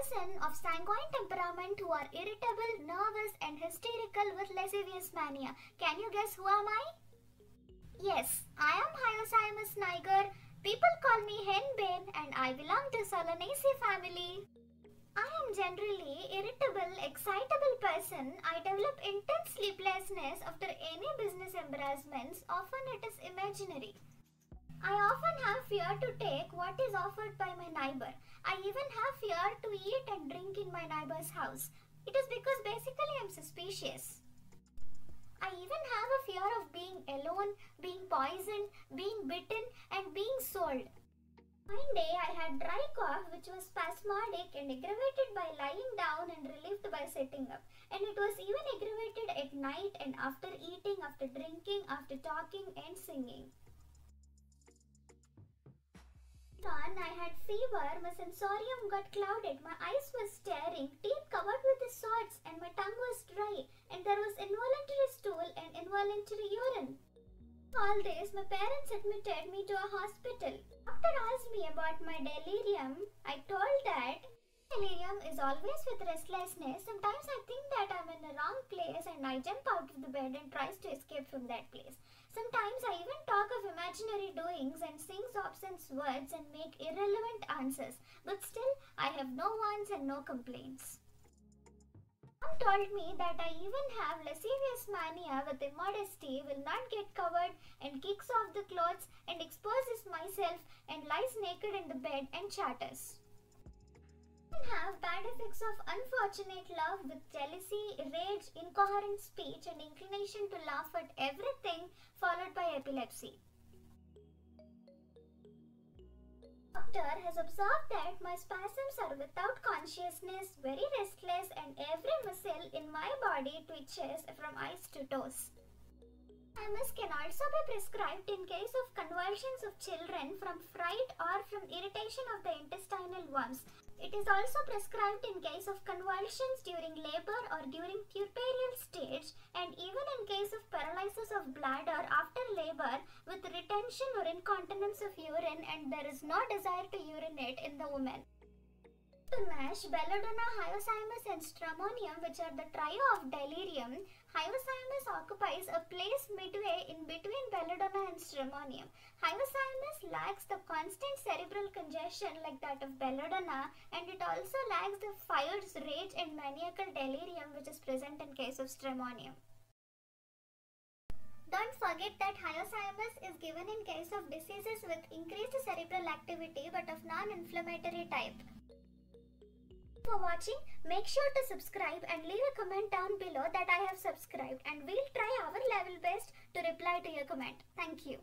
person of sanguine temperament who are irritable, nervous, and hysterical with lascivious mania. Can you guess who am I? Yes, I am Hyoscyamus niger. People call me Henbane and I belong to Solanaceae family. I am generally irritable, excitable person. I develop intense sleeplessness after any business embarrassments. Often it is imaginary. I often have fear to take what is offered by my neighbor. I even have fear to eat and drink in my neighbor's house. It is because basically I am suspicious. I even have a fear of being alone, being poisoned, being bitten, and being sold. One day I had dry cough which was spasmodic and aggravated by lying down and relieved by sitting up. And it was even aggravated at night and after eating, after drinking, after talking and singing. I had fever, my sensorium got clouded, my eyes were staring, teeth covered with the sordes, and my tongue was dry, and there was involuntary stool and involuntary urine. All this, my parents admitted me to a hospital. Doctor asked me about my delirium. I told that delirium is always with restlessness. Sometimes I think that I'm in the wrong place and I jump out of the bed and tries to escape from that place. Sometimes talk of imaginary doings and sing obscene words and make irrelevant answers. But still, I have no wants and no complaints. Mom told me that I even have lascivious mania with immodesty, will not get covered and kicks off the clothes and exposes myself and lies naked in the bed and chatters. I have bad effects of unfortunate love with jealousy, rage, incoherent speech and inclination to laugh at everything followed epilepsy. Doctor has observed that my spasms are without consciousness, very restless, and every muscle in my body twitches from eyes to toes. MS can also be prescribed in case of convulsions of children from fright or from irritation of the intestinal worms. It is also prescribed in case of convulsions during labor or during puerperial stage and even in case of paralysis of bladder with retention or incontinence of urine and there is no desire to urinate in the woman. To MASH, belladonna, hyoscyamus and stramonium which are the trio of delirium, hyoscyamus occupies a place midway in between belladonna and stramonium. Hyoscyamus lacks the constant cerebral congestion like that of belladonna and it also lacks the fires, rage and maniacal delirium which is present in case of stramonium. Don't forget that hyoscyamus is given in case of diseases with increased cerebral activity but of non-inflammatory type for watching. Make sure to subscribe and leave a comment down below that I have subscribed and we'll try our level best to reply to your comment. Thank you.